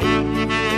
Música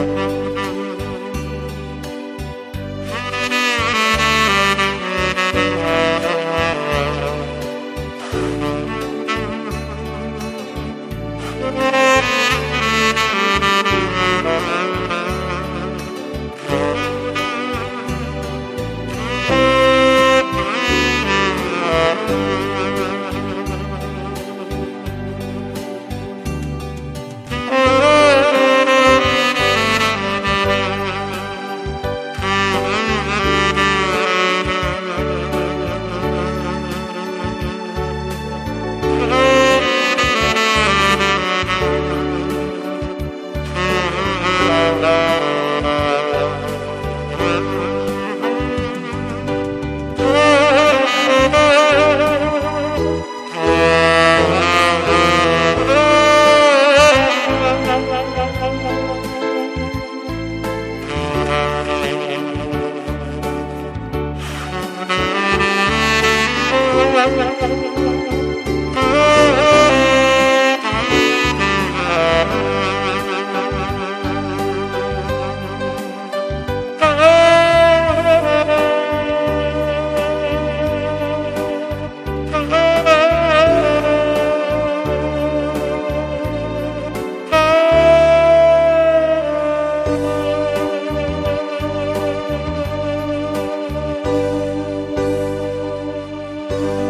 Música Música